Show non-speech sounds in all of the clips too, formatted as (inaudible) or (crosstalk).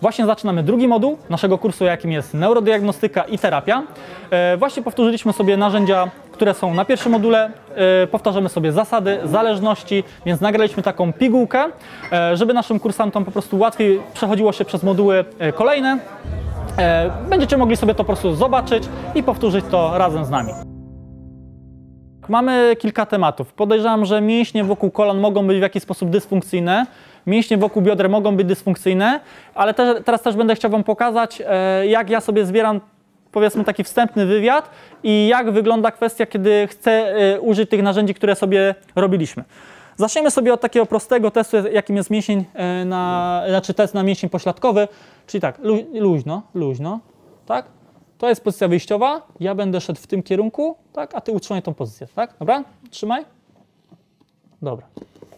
Właśnie zaczynamy drugi moduł naszego kursu, jakim jest neurodiagnostyka i terapia. E, Właśnie powtórzyliśmy sobie narzędzia, które są na pierwszym module. E, Powtarzamy sobie zasady, zależności, więc nagraliśmy taką pigułkę, e, żeby naszym kursantom po prostu łatwiej przechodziło się przez moduły kolejne. Będziecie mogli sobie to po prostu zobaczyć i powtórzyć to razem z nami. Mamy kilka tematów. Podejrzewam, że mięśnie wokół kolan mogą być w jakiś sposób dysfunkcyjne, mięśnie wokół bioder mogą być dysfunkcyjne, ale te, teraz też będę chciał Wam pokazać, e, jak ja sobie zbieram powiedzmy taki wstępny wywiad i jak wygląda kwestia, kiedy chcę e, użyć tych narzędzi, które sobie robiliśmy. Zaczniemy sobie od takiego prostego testu, jakim jest mięsień e, na, znaczy test na mięsień pośladkowy, czyli tak, lu, luźno, luźno, tak? To jest pozycja wyjściowa, ja będę szedł w tym kierunku, tak? A ty utrzymaj tą pozycję, tak? Dobra? Trzymaj. Dobra.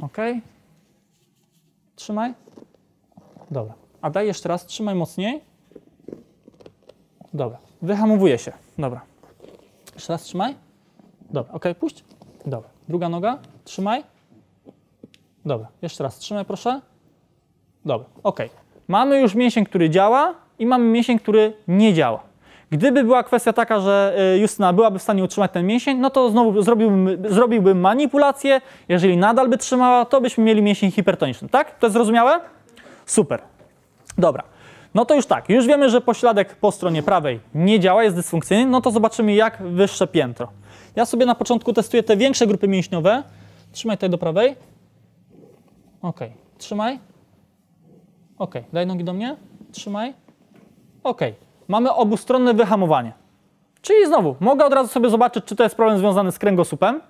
Ok. Trzymaj. Dobra. A daj jeszcze raz, trzymaj mocniej. Dobra. Wyhamowuje się. Dobra. Jeszcze raz trzymaj. Dobra, ok, puść. Dobra. Druga noga, trzymaj. Dobra, jeszcze raz trzymaj, proszę. Dobra, ok. Mamy już mięsień, który działa i mamy mięsień, który nie działa. Gdyby była kwestia taka, że y, Justyna byłaby w stanie utrzymać ten mięsień, no to znowu zrobiłbym, zrobiłbym manipulację. Jeżeli nadal by trzymała, to byśmy mieli mięsień hipertoniczny. Tak? To jest zrozumiałe? Super. Dobra. No to już tak, już wiemy, że pośladek po stronie prawej nie działa, jest dysfunkcyjny, no to zobaczymy jak wyższe piętro. Ja sobie na początku testuję te większe grupy mięśniowe. Trzymaj tutaj do prawej. Ok, trzymaj. Ok, daj nogi do mnie. Trzymaj. Ok, mamy obustronne wyhamowanie. Czyli znowu, mogę od razu sobie zobaczyć, czy to jest problem związany z kręgosłupem.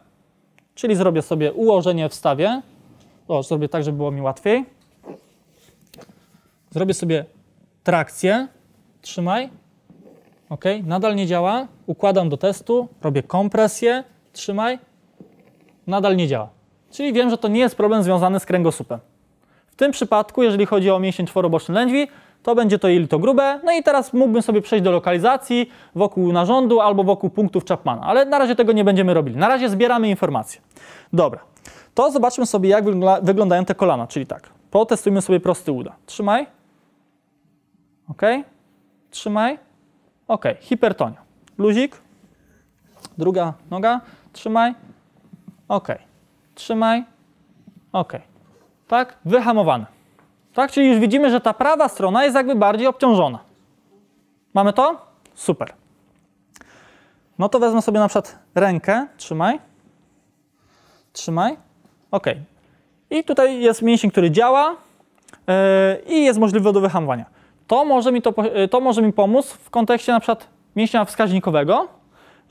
Czyli zrobię sobie ułożenie w stawie. O, zrobię tak, żeby było mi łatwiej. Zrobię sobie trakcję. Trzymaj. Ok, nadal nie działa. Układam do testu. Robię kompresję. Trzymaj. Nadal nie działa. Czyli wiem, że to nie jest problem związany z kręgosłupem. W tym przypadku, jeżeli chodzi o mięsień czworoboczny lędźwi, to będzie to jelito grube. No i teraz mógłbym sobie przejść do lokalizacji wokół narządu albo wokół punktów Chapmana, ale na razie tego nie będziemy robili. Na razie zbieramy informacje. Dobra, to zobaczmy sobie, jak wygl wyglądają te kolana, czyli tak. Potestujmy sobie prosty uda. Trzymaj. Ok. Trzymaj. Ok. Hipertonia. Luzik. Druga noga. Trzymaj. Ok. Trzymaj. Ok. Tak? Wyhamowane. Tak? Czyli już widzimy, że ta prawa strona jest jakby bardziej obciążona. Mamy to? Super. No to wezmę sobie na przykład rękę. Trzymaj. Trzymaj. Ok. I tutaj jest mięsień, który działa yy, i jest możliwy do wyhamowania. To może, mi to, to może mi pomóc w kontekście na przykład mięśnia wskaźnikowego,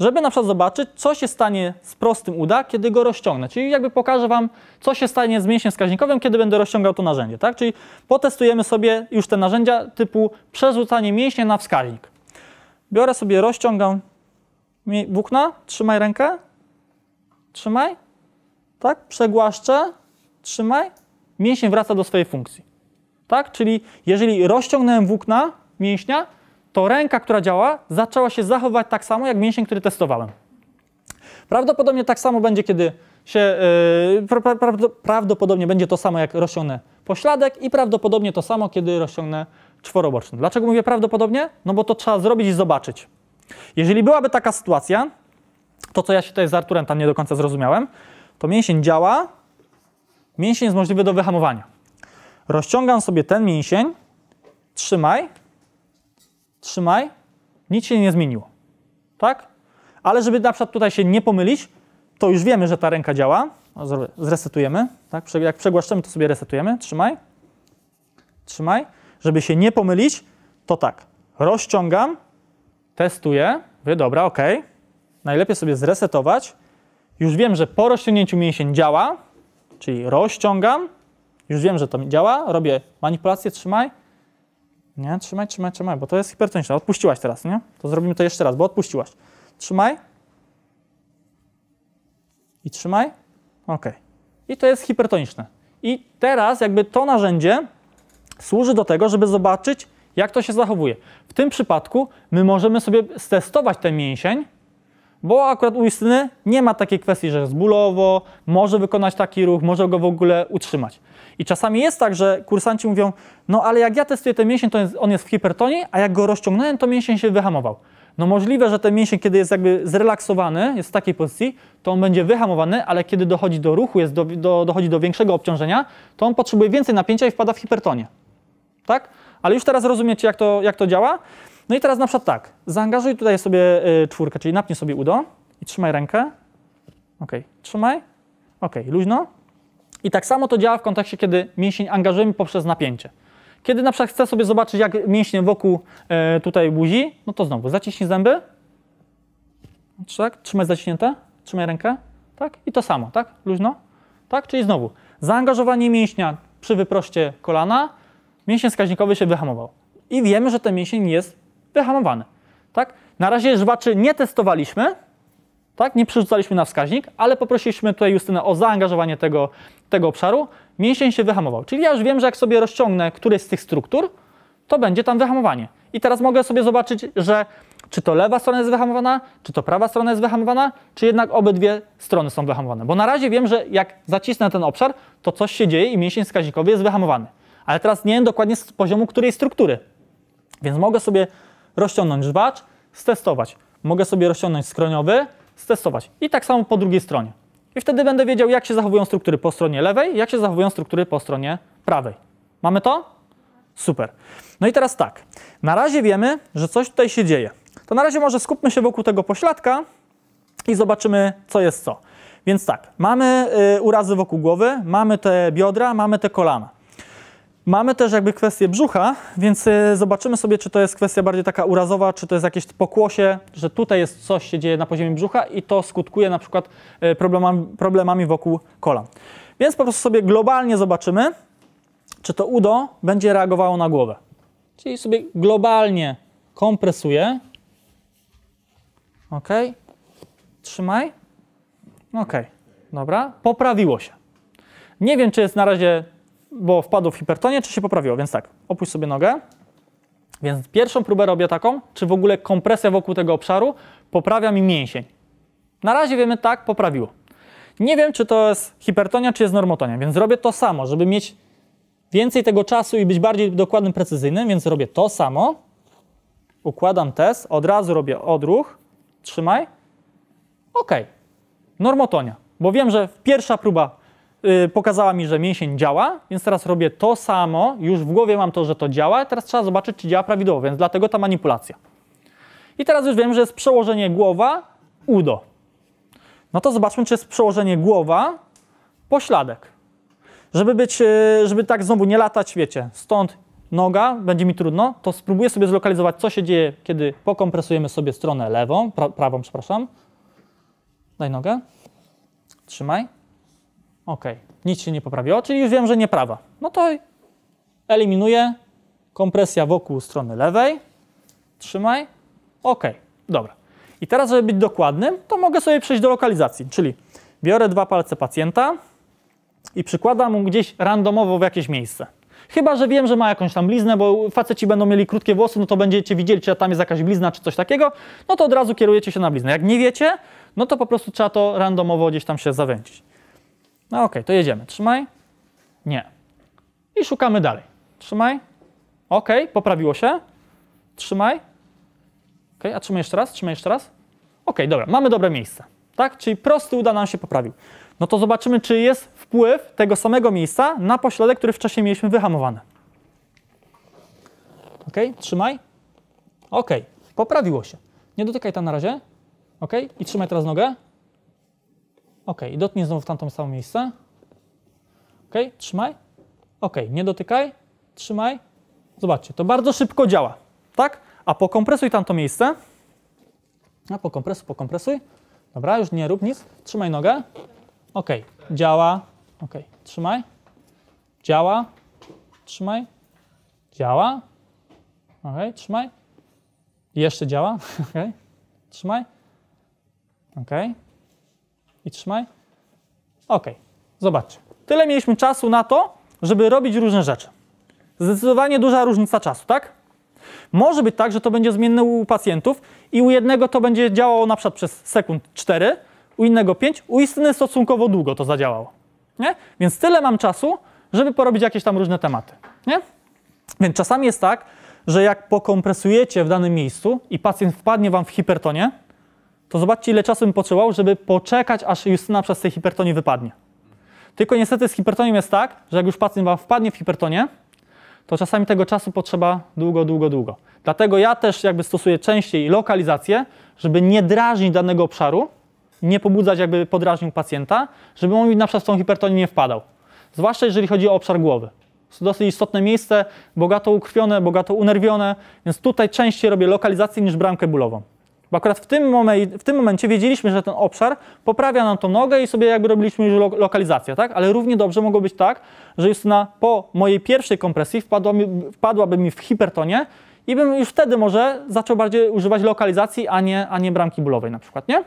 żeby na przykład zobaczyć, co się stanie z prostym uda, kiedy go rozciągnę. Czyli jakby pokażę Wam, co się stanie z mięśniem wskaźnikowym, kiedy będę rozciągał to narzędzie. Tak? Czyli potestujemy sobie już te narzędzia typu przerzucanie mięśnia na wskaźnik. Biorę sobie, rozciągam włókna, trzymaj rękę, trzymaj, tak, przegłaszczę, trzymaj, mięsień wraca do swojej funkcji. Tak? Czyli jeżeli rozciągnąłem włókna mięśnia, to ręka, która działa, zaczęła się zachowywać tak samo, jak mięsień, który testowałem. Prawdopodobnie tak samo będzie, kiedy się, yy, prawdopodobnie będzie to samo, jak rozciągnę pośladek i prawdopodobnie to samo, kiedy rozciągnę czworoboczny. Dlaczego mówię prawdopodobnie? No bo to trzeba zrobić i zobaczyć. Jeżeli byłaby taka sytuacja, to co ja się tutaj z Arturem tam nie do końca zrozumiałem, to mięsień działa, mięsień jest możliwy do wyhamowania. Rozciągam sobie ten mięsień, trzymaj, trzymaj, nic się nie zmieniło. Tak? Ale żeby na przykład tutaj się nie pomylić, to już wiemy, że ta ręka działa. Zresetujemy. Tak? Jak przegłaszczemy, to sobie resetujemy. Trzymaj. Trzymaj. Żeby się nie pomylić, to tak. Rozciągam, testuję. Mówię, dobra, ok. Najlepiej sobie zresetować. Już wiem, że po rozciągnięciu mięsień działa, czyli rozciągam. Już wiem, że to działa. Robię manipulację, trzymaj. Nie, trzymaj, trzymaj, trzymaj, bo to jest hipertoniczne. Odpuściłaś teraz, nie? To zrobimy to jeszcze raz, bo odpuściłaś. Trzymaj. I trzymaj. Ok. I to jest hipertoniczne. I teraz jakby to narzędzie służy do tego, żeby zobaczyć, jak to się zachowuje. W tym przypadku my możemy sobie stestować ten mięsień, bo akurat u Justyny nie ma takiej kwestii, że jest bólowo, może wykonać taki ruch, może go w ogóle utrzymać. I czasami jest tak, że kursanci mówią, no ale jak ja testuję ten mięsień, to on jest w hipertonii, a jak go rozciągnąłem, to mięsień się wyhamował. No możliwe, że ten mięsień, kiedy jest jakby zrelaksowany, jest w takiej pozycji, to on będzie wyhamowany, ale kiedy dochodzi do ruchu, jest do, do, dochodzi do większego obciążenia, to on potrzebuje więcej napięcia i wpada w hipertonię. Tak? Ale już teraz rozumiecie, jak to, jak to działa. No i teraz na przykład tak, zaangażuj tutaj sobie y, czwórkę, czyli napnij sobie udo i trzymaj rękę. Ok, trzymaj. Ok, luźno. I tak samo to działa w kontekście, kiedy mięsień angażujemy poprzez napięcie. Kiedy na przykład chcę sobie zobaczyć, jak mięśnie wokół e, tutaj buzi, no to znowu zaciśnij zęby. Tak, trzymaj zaciśnięte, trzymaj rękę. Tak, i to samo, tak, luźno. Tak, czyli znowu zaangażowanie mięśnia przy wyproście kolana, mięsień wskaźnikowy się wyhamował. I wiemy, że ten mięsień jest wyhamowany. Tak? Na razie żwaczy nie testowaliśmy, tak? nie przerzucaliśmy na wskaźnik, ale poprosiliśmy tutaj Justynę o zaangażowanie tego, tego obszaru. Mięsień się wyhamował. Czyli ja już wiem, że jak sobie rozciągnę któryś z tych struktur, to będzie tam wyhamowanie. I teraz mogę sobie zobaczyć, że czy to lewa strona jest wyhamowana, czy to prawa strona jest wyhamowana, czy jednak obydwie strony są wyhamowane. Bo na razie wiem, że jak zacisnę ten obszar, to coś się dzieje i mięsień wskaźnikowy jest wyhamowany. Ale teraz nie wiem dokładnie z poziomu której struktury. Więc mogę sobie rozciągnąć żwacz, stestować. Mogę sobie rozciągnąć skroniowy, stestować. I tak samo po drugiej stronie. I wtedy będę wiedział, jak się zachowują struktury po stronie lewej, jak się zachowują struktury po stronie prawej. Mamy to? Super. No i teraz tak. Na razie wiemy, że coś tutaj się dzieje. To na razie może skupmy się wokół tego pośladka i zobaczymy, co jest co. Więc tak, mamy y, urazy wokół głowy, mamy te biodra, mamy te kolana. Mamy też jakby kwestię brzucha, więc y, zobaczymy sobie, czy to jest kwestia bardziej taka urazowa, czy to jest jakieś pokłosie, że tutaj jest coś się dzieje na poziomie brzucha i to skutkuje na przykład y, problemami, problemami wokół kolan. Więc po prostu sobie globalnie zobaczymy, czy to udo będzie reagowało na głowę. Czyli sobie globalnie kompresuję. Ok. Trzymaj. Ok. Dobra. Poprawiło się. Nie wiem, czy jest na razie bo wpadło w hipertonię, czy się poprawiło. Więc tak, opuść sobie nogę. Więc pierwszą próbę robię taką, czy w ogóle kompresja wokół tego obszaru poprawia mi mięsień. Na razie wiemy tak, poprawiło. Nie wiem, czy to jest hipertonia, czy jest normotonia, więc zrobię to samo, żeby mieć więcej tego czasu i być bardziej dokładnym, precyzyjnym, więc robię to samo. Układam test, od razu robię odruch, trzymaj. OK. Normotonia, bo wiem, że pierwsza próba pokazała mi, że mięsień działa, więc teraz robię to samo, już w głowie mam to, że to działa, teraz trzeba zobaczyć, czy działa prawidłowo, więc dlatego ta manipulacja. I teraz już wiem, że jest przełożenie głowa, udo. No to zobaczmy, czy jest przełożenie głowa, pośladek. Żeby być, y, żeby tak znowu nie latać, wiecie, stąd noga, będzie mi trudno, to spróbuję sobie zlokalizować, co się dzieje, kiedy pokompresujemy sobie stronę lewą, pra prawą, przepraszam. Daj nogę. Trzymaj. OK, nic się nie poprawiło, czyli już wiem, że nie prawa. No to eliminuję kompresja wokół strony lewej. Trzymaj. OK, dobra. I teraz, żeby być dokładnym, to mogę sobie przejść do lokalizacji, czyli biorę dwa palce pacjenta i przykładam mu gdzieś randomowo w jakieś miejsce. Chyba, że wiem, że ma jakąś tam bliznę, bo faceci będą mieli krótkie włosy, no to będziecie widzieli, czy tam jest jakaś blizna, czy coś takiego, no to od razu kierujecie się na bliznę. Jak nie wiecie, no to po prostu trzeba to randomowo gdzieś tam się zawęcić. No ok, to jedziemy. Trzymaj. Nie. I szukamy dalej. Trzymaj. Ok, poprawiło się. Trzymaj. Ok, a trzymaj jeszcze raz, trzymaj jeszcze raz. Ok, dobra, mamy dobre miejsce. Tak? Czyli prosty uda nam się poprawił. No to zobaczymy, czy jest wpływ tego samego miejsca na pośladek, który wcześniej mieliśmy wyhamowany. Ok, trzymaj. Ok, poprawiło się. Nie dotykaj tam na razie. Ok, i trzymaj teraz nogę. OK, i dotknij znowu w tamtą samą miejsce. OK, trzymaj. OK, nie dotykaj, trzymaj. Zobaczcie, to bardzo szybko działa, tak? A pokompresuj tamto miejsce. A pokompresuj, pokompresuj. Dobra, już nie rób nic. Trzymaj nogę. OK, działa. OK, trzymaj. Działa. Trzymaj. Działa. OK, trzymaj. Jeszcze działa. (laughs) OK, trzymaj. OK, i trzymaj. Ok, zobaczcie. Tyle mieliśmy czasu na to, żeby robić różne rzeczy. Zdecydowanie duża różnica czasu, tak? Może być tak, że to będzie zmienne u pacjentów i u jednego to będzie działało na przykład przez sekund 4, u innego 5, u Istyny stosunkowo długo to zadziałało. Nie? Więc tyle mam czasu, żeby porobić jakieś tam różne tematy, nie? Więc czasami jest tak, że jak pokompresujecie w danym miejscu i pacjent wpadnie wam w hipertonię, to zobaczcie, ile czasu bym potrzebował, żeby poczekać, aż Justyna przez tej hipertonii wypadnie. Tylko niestety z hipertonią jest tak, że jak już pacjent wam wpadnie w hipertonię, to czasami tego czasu potrzeba długo, długo, długo. Dlatego ja też jakby stosuję częściej lokalizację, żeby nie drażnić danego obszaru, nie pobudzać jakby podrażnił pacjenta, żeby on na przykład w tą hipertonię nie wpadał. Zwłaszcza jeżeli chodzi o obszar głowy. To dosyć istotne miejsce, bogato ukrwione, bogato unerwione, więc tutaj częściej robię lokalizację niż bramkę bólową. Bo akurat w tym, momencie, w tym momencie wiedzieliśmy, że ten obszar poprawia nam tą nogę i sobie jakby robiliśmy już lo lokalizację, tak? Ale równie dobrze mogło być tak, że Justyna po mojej pierwszej kompresji wpadła mi, wpadłaby mi w hipertonię i bym już wtedy może zaczął bardziej używać lokalizacji, a nie, a nie bramki bólowej na przykład, nie?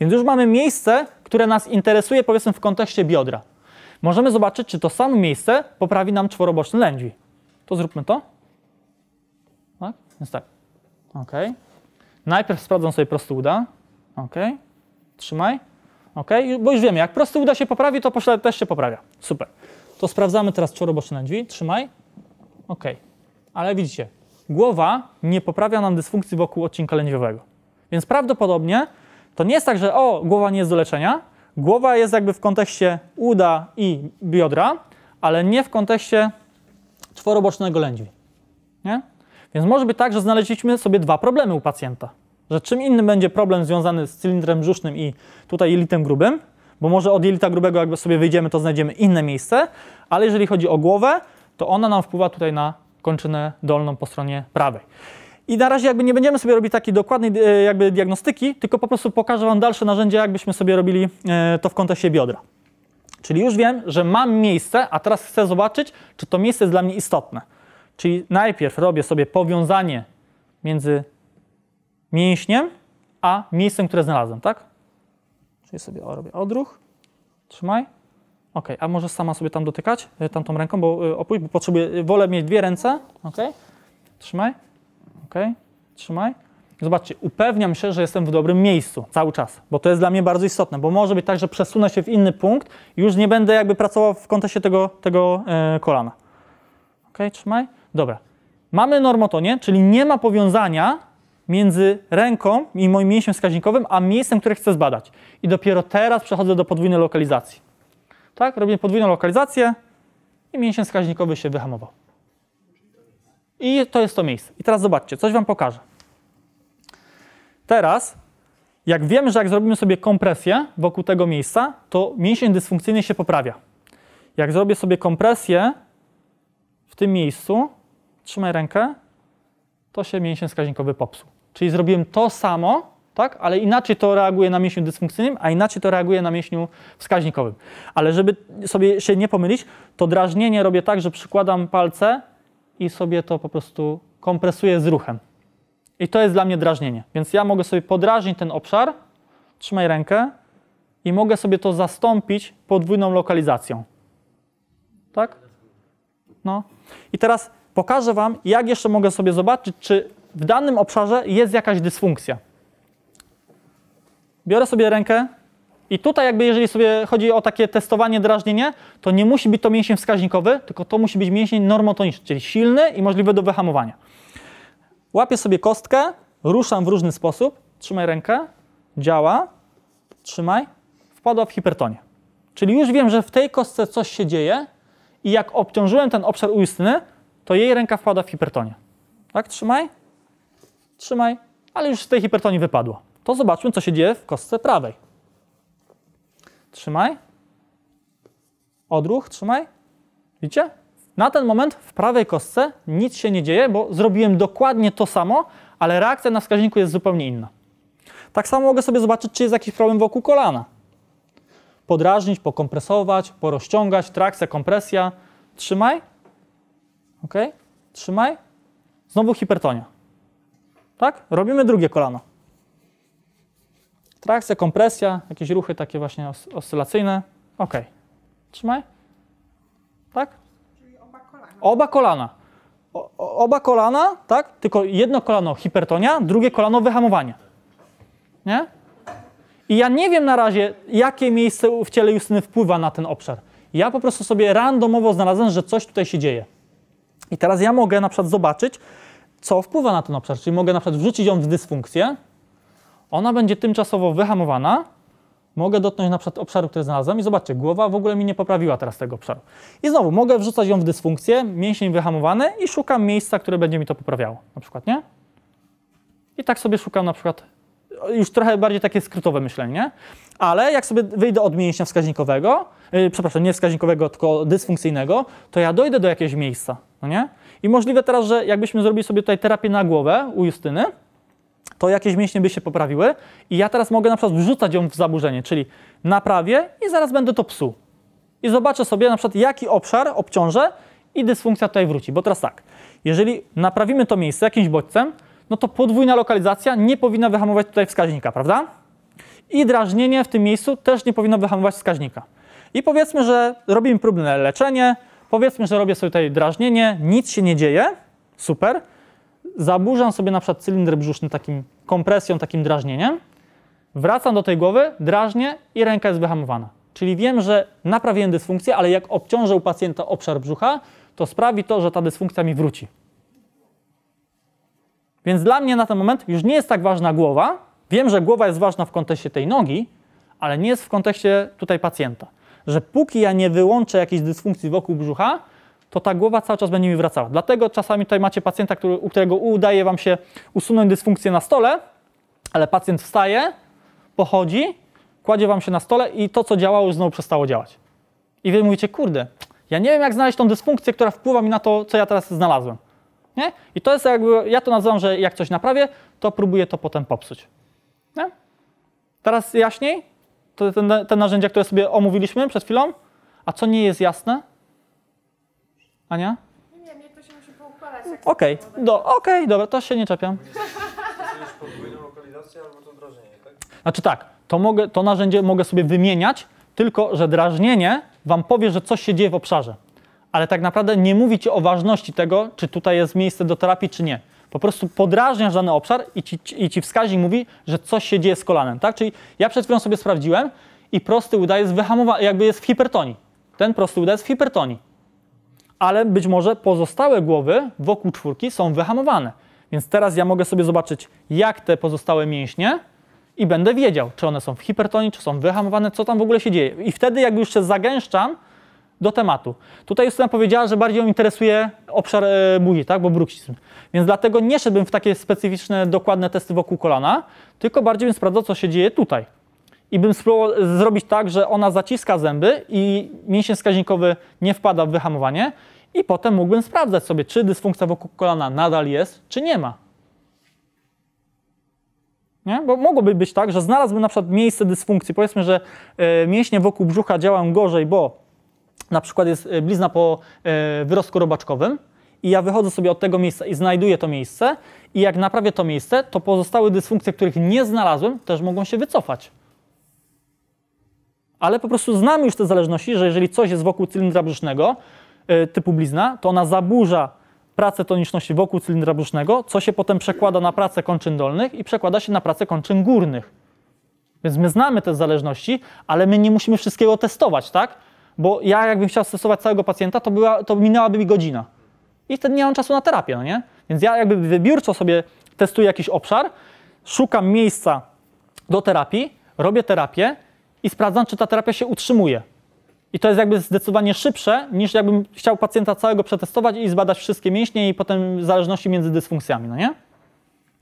Więc już mamy miejsce, które nas interesuje powiedzmy w kontekście biodra. Możemy zobaczyć, czy to samo miejsce poprawi nam czworoboczny lędźwi. To zróbmy to. Tak? Więc tak. Ok. Najpierw sprawdzam sobie prosty uda. Ok. Trzymaj. Ok. Bo już wiemy, jak prosty uda się poprawi, to poślad też się poprawia. Super. To sprawdzamy teraz czworoboczne lędźwi. Trzymaj. Ok. Ale widzicie, głowa nie poprawia nam dysfunkcji wokół odcinka lędźwiowego. Więc prawdopodobnie to nie jest tak, że o, głowa nie jest do leczenia. Głowa jest jakby w kontekście uda i biodra, ale nie w kontekście czworobocznego lędźwi. Nie? Więc może być tak, że znaleźliśmy sobie dwa problemy u pacjenta. Że czym innym będzie problem związany z cylindrem brzusznym i tutaj jelitem grubym, bo może od jelita grubego jakby sobie wyjdziemy, to znajdziemy inne miejsce, ale jeżeli chodzi o głowę, to ona nam wpływa tutaj na kończynę dolną po stronie prawej. I na razie jakby nie będziemy sobie robić takiej dokładnej e, jakby diagnostyki, tylko po prostu pokażę Wam dalsze narzędzia, jakbyśmy sobie robili e, to w kontekście biodra. Czyli już wiem, że mam miejsce, a teraz chcę zobaczyć, czy to miejsce jest dla mnie istotne. Czyli najpierw robię sobie powiązanie między mięśniem a miejscem, które znalazłem, tak? Czyli sobie o, robię odruch, trzymaj. Ok, a może sama sobie tam dotykać, e, tamtą ręką, bo opuść, bo potrzebuję, wolę mieć dwie ręce. Ok, trzymaj. Ok, trzymaj. Zobaczcie, upewniam się, że jestem w dobrym miejscu cały czas, bo to jest dla mnie bardzo istotne, bo może być tak, że przesunę się w inny punkt i już nie będę jakby pracował w kontekście tego, tego e, kolana. Ok, trzymaj. Dobra. Mamy normotonię, czyli nie ma powiązania między ręką i moim mięsiem wskaźnikowym, a miejscem, które chcę zbadać. I dopiero teraz przechodzę do podwójnej lokalizacji. Tak, robię podwójną lokalizację i mięsień wskaźnikowy się wyhamował. I to jest to miejsce. I teraz zobaczcie, coś Wam pokażę. Teraz, jak wiemy, że jak zrobimy sobie kompresję wokół tego miejsca, to mięsień dysfunkcyjny się poprawia. Jak zrobię sobie kompresję w tym miejscu, trzymaj rękę, to się mięsień wskaźnikowy popsuł. Czyli zrobiłem to samo, tak? ale inaczej to reaguje na mięśniu dysfunkcyjnym, a inaczej to reaguje na mięśniu wskaźnikowym. Ale żeby sobie się nie pomylić, to drażnienie robię tak, że przykładam palce i sobie to po prostu kompresuję z ruchem. I to jest dla mnie drażnienie. Więc ja mogę sobie podrażnić ten obszar, trzymaj rękę i mogę sobie to zastąpić podwójną lokalizacją. Tak? No. I teraz pokażę Wam, jak jeszcze mogę sobie zobaczyć, czy w danym obszarze jest jakaś dysfunkcja. Biorę sobie rękę i tutaj jakby jeżeli sobie chodzi o takie testowanie drażnienie, to nie musi być to mięsień wskaźnikowy, tylko to musi być mięsień normotoniczny, czyli silny i możliwy do wyhamowania. Łapię sobie kostkę, ruszam w różny sposób, trzymaj rękę, działa, trzymaj, wpadła w hipertonię. Czyli już wiem, że w tej kostce coś się dzieje i jak obciążyłem ten obszar u Justyny, to jej ręka wpada w hipertonię. Tak, trzymaj, trzymaj, ale już z tej hipertonii wypadło. To zobaczmy, co się dzieje w kostce prawej. Trzymaj. Odruch, trzymaj. Widzicie? Na ten moment w prawej kostce nic się nie dzieje, bo zrobiłem dokładnie to samo, ale reakcja na wskaźniku jest zupełnie inna. Tak samo mogę sobie zobaczyć, czy jest jakiś problem wokół kolana. Podrażnić, pokompresować, porozciągać, trakcja, kompresja. Trzymaj. Ok? Trzymaj. Znowu hipertonia. Tak? Robimy drugie kolano. Trakcja, kompresja, jakieś ruchy takie właśnie os oscylacyjne. Ok. Trzymaj. Tak? Czyli oba kolana. Oba kolana. O, oba kolana, tak? Tylko jedno kolano hipertonia, drugie kolano wyhamowanie. Nie? I ja nie wiem na razie, jakie miejsce w ciele Justyny wpływa na ten obszar. Ja po prostu sobie randomowo znalazłem, że coś tutaj się dzieje. I teraz ja mogę na przykład zobaczyć, co wpływa na ten obszar. Czyli mogę na przykład wrzucić ją w dysfunkcję, ona będzie tymczasowo wyhamowana, mogę dotknąć na przykład obszaru, który znalazłem i zobaczcie, głowa w ogóle mi nie poprawiła teraz tego obszaru. I znowu mogę wrzucać ją w dysfunkcję, mięsień wyhamowany i szukam miejsca, które będzie mi to poprawiało. Na przykład, nie? I tak sobie szukam na przykład, już trochę bardziej takie skrótowe myślenie, nie? Ale jak sobie wyjdę od mięśnia wskaźnikowego, yy, przepraszam, nie wskaźnikowego, tylko dysfunkcyjnego, to ja dojdę do jakiegoś miejsca, no nie? I możliwe teraz, że jakbyśmy zrobili sobie tutaj terapię na głowę u Justyny, to jakieś mięśnie by się poprawiły i ja teraz mogę na przykład wrzucać ją w zaburzenie, czyli naprawię i zaraz będę to psuł. I zobaczę sobie na przykład jaki obszar obciążę i dysfunkcja tutaj wróci. Bo teraz tak, jeżeli naprawimy to miejsce jakimś bodźcem, no to podwójna lokalizacja nie powinna wyhamować tutaj wskaźnika, prawda? I drażnienie w tym miejscu też nie powinno wyhamować wskaźnika. I powiedzmy, że robimy próbne leczenie, powiedzmy, że robię sobie tutaj drażnienie, nic się nie dzieje, super, zaburzam sobie na przykład cylinder brzuszny takim kompresją, takim drażnieniem, wracam do tej głowy, drażnię i ręka jest wyhamowana. Czyli wiem, że naprawiłem dysfunkcję, ale jak obciążę u pacjenta obszar brzucha, to sprawi to, że ta dysfunkcja mi wróci. Więc dla mnie na ten moment już nie jest tak ważna głowa. Wiem, że głowa jest ważna w kontekście tej nogi, ale nie jest w kontekście tutaj pacjenta. Że póki ja nie wyłączę jakiejś dysfunkcji wokół brzucha, to ta głowa cały czas będzie mi wracała. Dlatego czasami tutaj macie pacjenta, który, u którego udaje Wam się usunąć dysfunkcję na stole, ale pacjent wstaje, pochodzi, kładzie Wam się na stole i to, co działało, już znowu przestało działać. I Wy mówicie, kurde, ja nie wiem, jak znaleźć tą dysfunkcję, która wpływa mi na to, co ja teraz znalazłem. Nie? I to jest jakby, ja to nazywam, że jak coś naprawię, to próbuję to potem popsuć. Nie? Teraz jaśniej? To te, te narzędzia, które sobie omówiliśmy przed chwilą. A co nie jest jasne? Ania? Nie, mnie to się musi poukładać. Okej, było, do, okej, dobra, to się nie czepiam. Tak? Znaczy tak, to, mogę, to narzędzie mogę sobie wymieniać, tylko że drażnienie wam powie, że coś się dzieje w obszarze. Ale tak naprawdę nie mówi ci o ważności tego, czy tutaj jest miejsce do terapii, czy nie. Po prostu podrażniasz dany obszar i ci, i ci wskaźnik mówi, że coś się dzieje z kolanem, tak? Czyli ja przed chwilą sobie sprawdziłem i prosty uda jest wyhamowany, jakby jest w hipertonii. Ten prosty uda jest w hipertonii. Ale być może pozostałe głowy wokół czwórki są wyhamowane. Więc teraz ja mogę sobie zobaczyć, jak te pozostałe mięśnie i będę wiedział, czy one są w hipertonii, czy są wyhamowane, co tam w ogóle się dzieje. I wtedy jakby już się zagęszczam do tematu. Tutaj Justyna powiedziała, że bardziej ją interesuje obszar e, buzi, tak, bo bruksizm. Więc dlatego nie szedłbym w takie specyficzne, dokładne testy wokół kolana, tylko bardziej bym sprawdzał, co się dzieje tutaj. I bym spróbował zrobić tak, że ona zaciska zęby i mięsień wskaźnikowy nie wpada w wyhamowanie i potem mógłbym sprawdzać sobie, czy dysfunkcja wokół kolana nadal jest, czy nie ma. Nie? Bo mogłoby być tak, że znalazłbym na przykład miejsce dysfunkcji. Powiedzmy, że e, mięśnie wokół brzucha działają gorzej, bo na przykład jest e, blizna po e, wyrostku robaczkowym i ja wychodzę sobie od tego miejsca i znajduję to miejsce i jak naprawię to miejsce, to pozostałe dysfunkcje, których nie znalazłem, też mogą się wycofać. Ale po prostu znamy już te zależności, że jeżeli coś jest wokół cylindra brzusznego, e, typu blizna, to ona zaburza pracę toniczności wokół cylindra brzusznego, co się potem przekłada na pracę kończyn dolnych i przekłada się na pracę kończyn górnych. Więc my znamy te zależności, ale my nie musimy wszystkiego testować, tak? Bo ja jakbym chciał testować całego pacjenta, to, była, to minęłaby mi godzina. I wtedy nie mam czasu na terapię, no nie? Więc ja jakby wybiórczo sobie testuję jakiś obszar, szukam miejsca do terapii, robię terapię i sprawdzam, czy ta terapia się utrzymuje. I to jest jakby zdecydowanie szybsze, niż jakbym chciał pacjenta całego przetestować i zbadać wszystkie mięśnie i potem zależności między dysfunkcjami, no nie?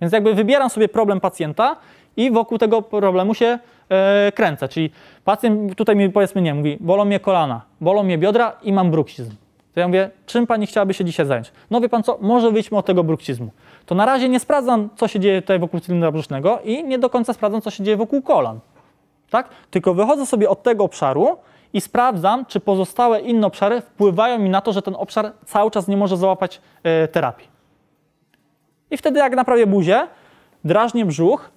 Więc jakby wybieram sobie problem pacjenta i wokół tego problemu się e, kręcę. Czyli pacjent tutaj mi powiedzmy nie, mówi, bolą mnie kolana, bolą mnie biodra i mam bruksizm. To ja mówię, czym pani chciałaby się dzisiaj zająć? No wie pan co, może wyjdźmy od tego bruksizmu. To na razie nie sprawdzam, co się dzieje tutaj wokół cylindra brzusznego i nie do końca sprawdzam, co się dzieje wokół kolan. Tak? Tylko wychodzę sobie od tego obszaru i sprawdzam, czy pozostałe inne obszary wpływają mi na to, że ten obszar cały czas nie może załapać e, terapii. I wtedy jak naprawię buzię, drażnię brzuch,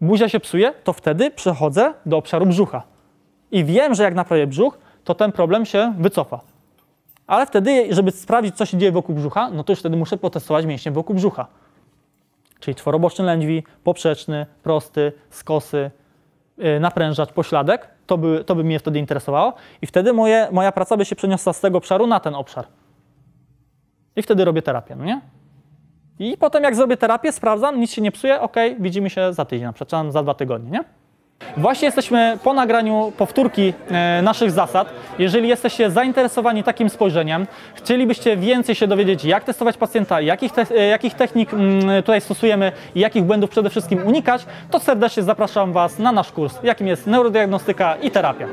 buzia się psuje, to wtedy przechodzę do obszaru brzucha. I wiem, że jak naprawię brzuch, to ten problem się wycofa. Ale wtedy, żeby sprawdzić, co się dzieje wokół brzucha, no to już wtedy muszę potestować mięśnie wokół brzucha. Czyli czworoboczny lędźwi, poprzeczny, prosty, skosy, yy, naprężacz, pośladek. To by, to by mnie wtedy interesowało i wtedy moje, moja praca by się przeniosła z tego obszaru na ten obszar. I wtedy robię terapię, no nie? I potem jak zrobię terapię, sprawdzam, nic się nie psuje, ok, widzimy się za tydzień, na przykład za dwa tygodnie, nie? Właśnie jesteśmy po nagraniu powtórki e, naszych zasad. Jeżeli jesteście zainteresowani takim spojrzeniem, chcielibyście więcej się dowiedzieć, jak testować pacjenta, jakich, te, e, jakich technik mm, tutaj stosujemy i jakich błędów przede wszystkim unikać, to serdecznie zapraszam Was na nasz kurs, jakim jest neurodiagnostyka i terapia.